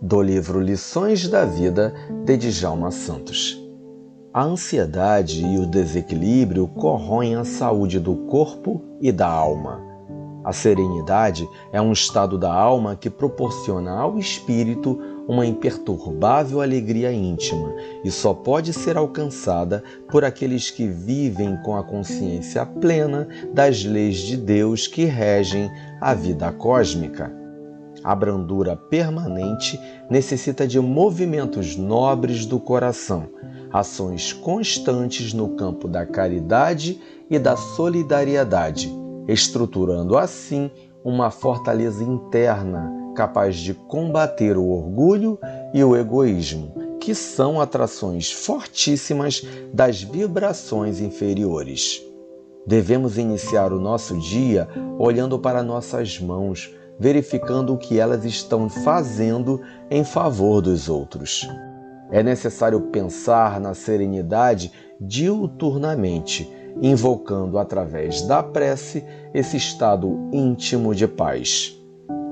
do livro Lições da Vida de Djalma Santos. A ansiedade e o desequilíbrio corroem a saúde do corpo e da alma. A serenidade é um estado da alma que proporciona ao espírito uma imperturbável alegria íntima e só pode ser alcançada por aqueles que vivem com a consciência plena das leis de Deus que regem a vida cósmica. A brandura permanente necessita de movimentos nobres do coração, ações constantes no campo da caridade e da solidariedade, estruturando assim uma fortaleza interna capaz de combater o orgulho e o egoísmo, que são atrações fortíssimas das vibrações inferiores. Devemos iniciar o nosso dia olhando para nossas mãos verificando o que elas estão fazendo em favor dos outros. É necessário pensar na serenidade diuturnamente, invocando através da prece esse estado íntimo de paz.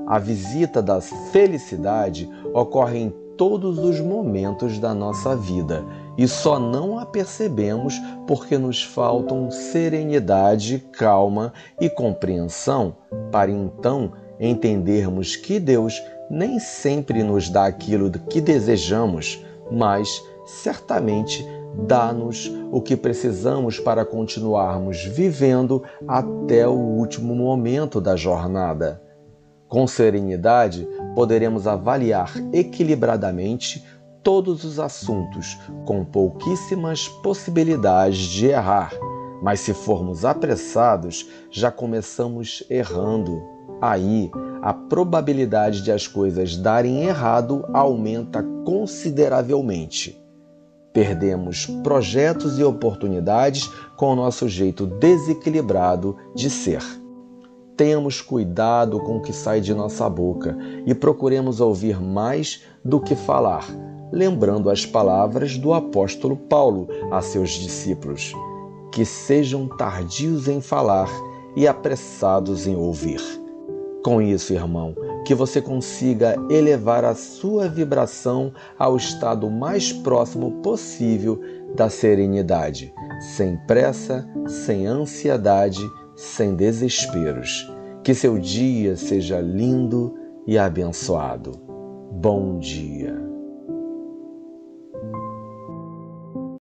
A visita da felicidade ocorre em todos os momentos da nossa vida e só não a percebemos porque nos faltam serenidade, calma e compreensão para então entendermos que Deus nem sempre nos dá aquilo que desejamos, mas certamente dá-nos o que precisamos para continuarmos vivendo até o último momento da jornada. Com serenidade, poderemos avaliar equilibradamente todos os assuntos, com pouquíssimas possibilidades de errar. Mas se formos apressados, já começamos errando. Aí, a probabilidade de as coisas darem errado aumenta consideravelmente. Perdemos projetos e oportunidades com o nosso jeito desequilibrado de ser. Tenhamos cuidado com o que sai de nossa boca e procuremos ouvir mais do que falar, lembrando as palavras do apóstolo Paulo a seus discípulos: que sejam tardios em falar e apressados em ouvir. Com isso, irmão, que você consiga elevar a sua vibração ao estado mais próximo possível da serenidade, sem pressa, sem ansiedade, sem desesperos. Que seu dia seja lindo e abençoado. Bom dia.